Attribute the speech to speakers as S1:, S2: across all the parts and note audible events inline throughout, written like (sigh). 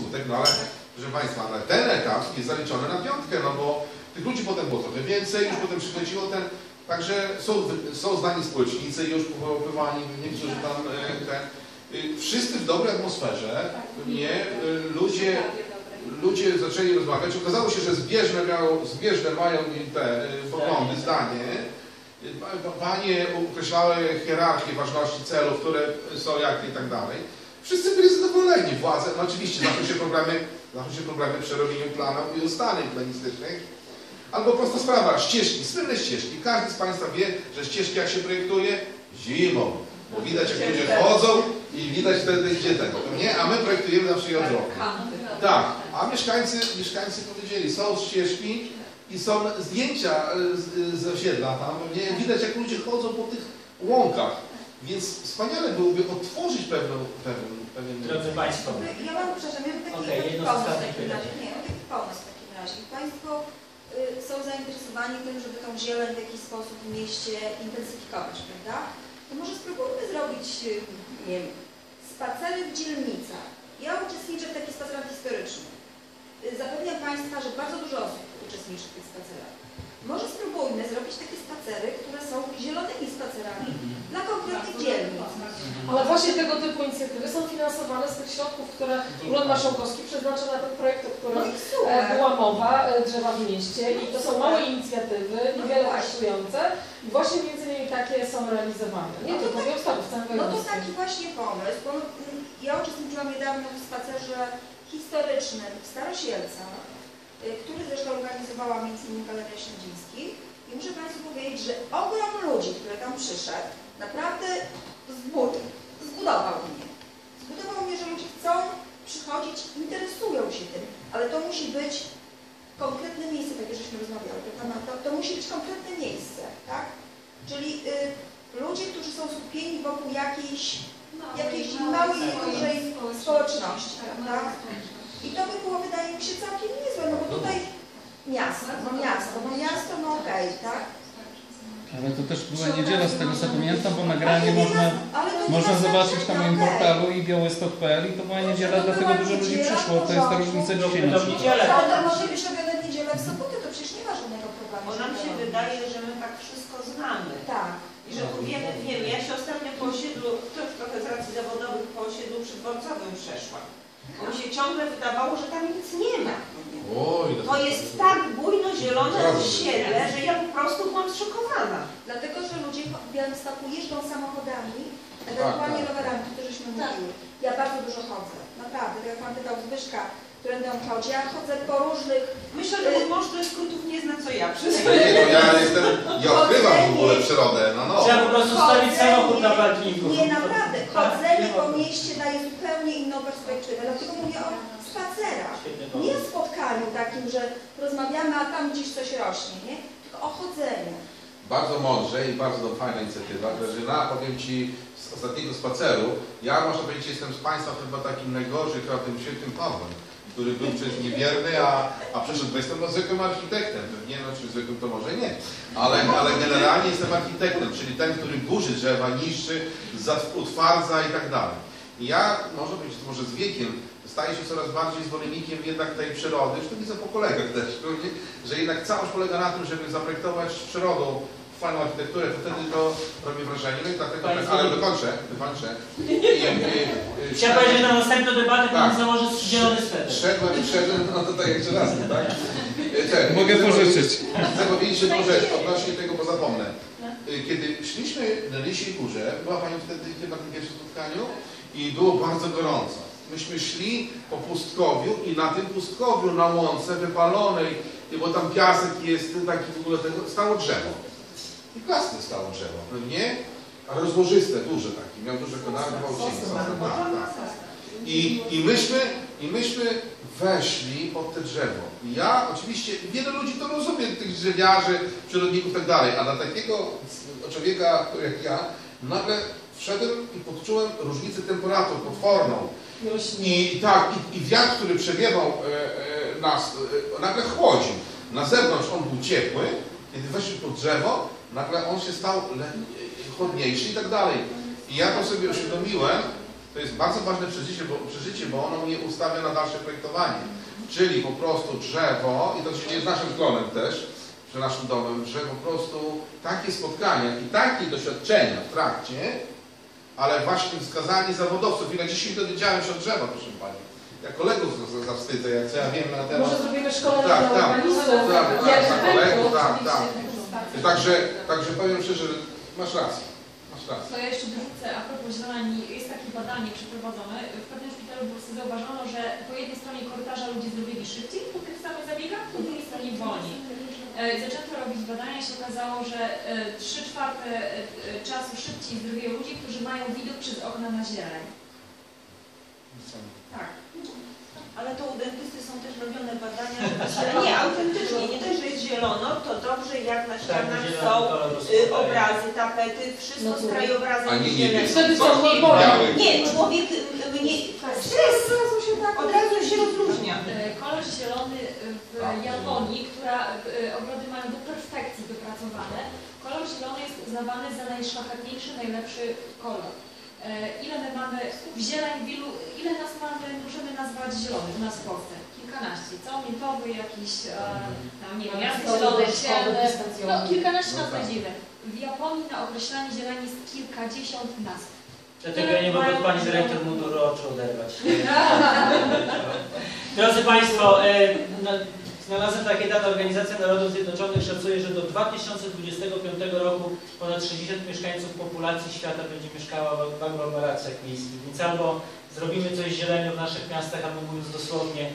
S1: skutek, no ale proszę Państwa, ale ten etap jest zaliczony na piątkę, no bo tych ludzi potem było trochę więcej, już potem przychodziło ten, także są, są znani społecznicy już powoływani, niektórzy tam e, ten, y, wszyscy w dobrej atmosferze, nie, y, ludzie, ludzie zaczęli rozmawiać, okazało się, że zbieżne, miało, zbieżne mają te poglądy, zdanie, pa- pa- Panie określały hierarchię ważności celów, które są jakie i tak dalej. Wszyscy byli zadowoleni. Władze, no oczywiście zaczęły się problemy, zaczęły się problemy przy robieniu planów i ustaleń planistycznych. Albo prosta sprawa, ścieżki, słynne ścieżki. Każdy z Państwa wie, że ścieżki jak się projektuje? Zimą. Bo widać jak ludzie chodzą i widać wtedy gdzie tego, nie? A my projektujemy zawsze je od roku. Tak, a mieszkańcy, mieszkańcy powiedzieli, są ścieżki i są zdjęcia e, z, z osiedla tam, nie? widać jak ludzie chodzą po tych łąkach. Więc wspaniale byłoby otworzyć pewną, pewien, pewien
S2: Drodzy Państwo,
S3: Ja mam, przepraszam, ja mam taki,
S2: Okej,
S3: taki pomysł w takim razie. Nie, mam taki pomysł w takim razie. Państwo y, są zainteresowani tym, żeby tą zieleń w jakiś sposób w mieście intensyfikować, prawda? To może spróbujmy zrobić, y, nie wiem, spacery w dzielnicach. Ja uczestniczę w takich spacerach historycznych. Y, Zapewniam Państwa, że bardzo dużo osób uczestniczy w tych spacerach. Może spróbujmy zrobić takie spacery, które są zielonymi spacerami dla konkretnych dzielnic.
S4: Ale właśnie tego typu inicjatywy są finansowane z tych środków, które Urząd Marszałkowski przeznacza na ten projekt, o
S3: No
S4: którym
S3: i
S4: e, była mowa, e, drzewa w mieście. I to są małe inicjatywy, niewiele kosztujące i właśnie między innymi takie są realizowane. Nie
S3: No to
S4: tylko w
S3: tak-
S4: Białymstoku, w całym
S3: No to
S4: województwie.
S3: taki właśnie pomysł, bo ja uczestniczyłam niedawno w spacerze historycznym w Starosielcach, y, który zresztą organizowała między innymi Galeria Śledziński i muszę Państwu powiedzieć, że ogrom ludzi, który tam przyszedł, naprawdę zbudował mnie. Zbudował mnie, że ludzie chcą przychodzić, interesują się tym, ale to musi być konkretne miejsce, tak jak żeśmy rozmawiali, to, to, to musi być konkretne miejsce, tak? Czyli y, ludzie, którzy są skupieni wokół jakiejś, jakiejś małej, dużej społeczności, prawda? I to by było, wydaje mi się, całkiem niezłe, no bo tutaj miasto, no miasto, no miasto, no okej, tak?
S5: Ale to też była niedziela, z tego co pamiętam, bo nagranie
S3: Ale nie
S5: można, można
S3: na
S5: zobaczyć na moim portalu i białystok.pl i to była niedziela,
S3: To
S5: dlatego dużo ludzi
S3: niedziela,
S5: przyszło. To jest ta różnica dzisiaj na przykład.
S2: niedzielę.
S3: Ale to może być robione w niedzielę, w sobotę, to przecież nie ma żadnego problemu.
S6: Bo nam się wydaje, że my tak wszystko znamy.
S3: Tak.
S6: I że wiemy, wiemy. Ja się ostatnio po osiedlu, też trochę z racji zawodowych, po osiedlu przydworcowym przeszłam. Bo mi się ciągle wydawało, że tam nic nie ma.
S1: Oj,
S6: To jest tak bujno zielone osiedle, że ja po prostu byłam zszokowana.
S3: Dlatego, że ludzie w Białymstoku jeżdżą samochodami, ewentualnie
S1: tak.
S3: rowerami, to żeśmy mówili. Ja bardzo dużo chodzę, naprawdę. Tak jak Pan pytał Zbyszka, którędy on chodzi, ja chodzę po różnych...
S6: Myślę, że mój mąż tyle skrótów nie zna co ja. Przyznaję.
S1: Nie, no ja jestem, ja odkrywam w ogóle przyrodę, no no.
S2: trzeba po prostu stawić samochód na parkingu.
S3: Nie, naprawdę.
S2: Tak,
S3: Chodzenie
S2: nie
S3: po mieście daje zupełnie inną perspektywę. Dlatego mówię o spacerach. Nie
S2: pomysł.
S3: spotkaniu takim, że rozmawiamy, a tam gdzieś coś rośnie, nie? Tylko o chodzeniu.
S1: Bardzo mądrze i bardzo fajna inicjatywa. Grażyna, powiem Ci z ostatniego spaceru, ja można powiedzieć jestem z Państwa chyba takim najgorzej, tym świętym Pawłem, który był przecież niewierny, a, a przeszedł, bo jestem no, zwykłym architektem. Nie no, czy zwykłym to może nie, ale, ale generalnie jestem architektem, czyli ten, który burzy drzewa, niszczy, za- utwardza i tak dalej. I ja, może być, może z wiekiem, staję się coraz bardziej zwolennikiem jednak tej przyrody, już to widzę po kolegach też, że jednak całość polega na tym, żeby zaprojektować przyrodą fajną architekturę, to wtedy to robi wrażenie. No i dlatego,
S2: Panie
S1: ale dokończę, dokończę.
S2: Chciałem powiedzieć, że na następną debatę
S1: Tak.
S2: pan założy zielony sweter.
S1: Szedłem, szedłem, no to tak jeszcze raz, tak? Ten,
S5: Mogę pożyczyć.
S1: Chcę powiedzieć jedną rzecz odnośnie tego, bo zapomnę. Y, Kiedy szliśmy na Lisiej Górze, była Pani wtedy chyba na tym pierwszym spotkaniu i było bardzo gorąco. Myśmy szli po pustkowiu i na tym pustkowiu, na łące wypalonej, y, bo tam piasek jest taki w ogóle tego, stało drzewo. I klasne stało drzewo, pewnie, ale rozłożyste, duże takie, miał duże konary, odcinki. Tak, tak. I, i, myśmy, I myśmy weszli pod te drzewo. I ja oczywiście, wiele ludzi to rozumie, tych drzewiarzy, przyrodników i tak dalej, a dla takiego człowieka jak ja, nagle wszedłem i poczułem różnicę temperatur potworną. I tak, i, i wiatr, który przewiewał e, e, nas, e, nagle chłodził. Na zewnątrz on był ciepły, kiedy weszli pod drzewo, nagle on się stał chłodniejszy i tak dalej. I ja to sobie uświadomiłem, to jest bardzo ważne przeżycie bo, przeżycie, bo ono mnie ustawia na dalsze projektowanie. Czyli po prostu drzewo, i to się dzieje z naszym klonem też, że naszym domem, że po prostu takie spotkania i takie doświadczenia w trakcie, ale właśnie wskazanie zawodowców, ile dzisiaj dowiedziałem się od drzewa, proszę Pani. Ja kolegów za- za- zawstydzę, jak co ja wiem na temat.
S4: Może zrobimy szkolenie
S1: Tak,
S4: dla
S1: tak.
S4: urbanistów,
S1: Tak, tak, tak, kolegów, tak,
S4: oczywiście.
S1: tak. Także, także powiem szczerze, że masz rację. Rację.
S7: To ja jeszcze dorzucę, a propos zieleni, jest takie badanie przeprowadzone. W pewnym szpitalu w Polsce zauważono, że po jednej stronie korytarza ludzie zrobili szybciej po tych samych zabiegach, po drugiej stronie wolniej. E, Zaczęto robić badania i się okazało, że e, trzy czwarte e, e, czasu szybciej zdrowieją ludzie, którzy mają widok przez okna na zieleń. Tak.
S6: Ale to u dentysty są też robione badania, że nie, (laughs) autentycznie, nie dość, że jest zielono, to dobrze jak na
S2: Tak,
S6: ścianach są y,
S2: rozpoznaje.
S6: obrazy, tapety, wszystko
S4: No
S6: z
S4: to-
S6: krajobrazem
S1: A nie
S6: zieleni.
S1: niebieskie.
S4: Wtedy.
S1: Biały.
S6: Nie, człowiek y, mnie, stres, od razu się rozróżnia.
S7: E, Kolor zielony w Japonii, która e, ogrody mają do perfekcji wypracowane, kolor zielony jest uznawany za najszlachetniejszy, najlepszy kolor. E, Ile my mamy w zieleń, w ilu, ile nas mamy, możemy nazwać zielonych u nas w Polsce? Kilkanaście, co? Miętowy jakiś, e, tam nie wiem, jasny zielony, ciemny, no kilkanaście
S1: No
S7: nas
S1: tak.
S7: W Japonii na określanie zieleni jest kilkadziesiąt nazw.
S2: Dlatego ja nie mogę od Pani Dyrektor munduru oczu oderwać. (laughs) Drodzy Państwo, e, na- znalazłem takie dane. Organizacja Narodów Zjednoczonych szacuje, że do 2025 roku ponad 60 mieszkańców populacji świata będzie mieszkała w w aglomeracjach miejskich. Więc albo zrobimy coś z zielenią w naszych miastach, albo mówiąc dosłownie,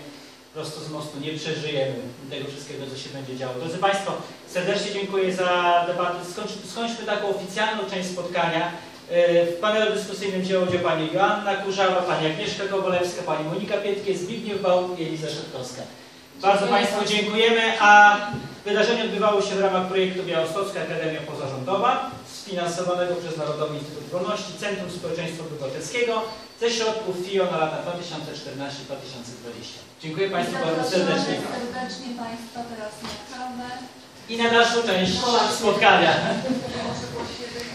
S2: prosto z mostu nie przeżyjemy tego wszystkiego, co się będzie działo. Drodzy Państwo, serdecznie dziękuję za debatę. Skończ, skończmy taką oficjalną część spotkania. E, W panelu dyskusyjnym wzięło udział Pani Joanna Kurzawa, Pani Agnieszka Kobolewska, Pani Monika Pietkie, Zbigniew Baum i Eliza Szetkowska. Bardzo Państwu dziękujemy, a wydarzenie odbywało się w ramach projektu Białostocka Akademia Pozarządowa, sfinansowanego przez Narodowy Instytut Wolności, Centrum Społeczeństwa Obywatelskiego ze środków FIO na lata 2014-2020. Dziękuję Państwu bardzo serdecznie
S7: serdecznie Państwa teraz na kawę.
S2: i na dalszą część spotkania. (laughs)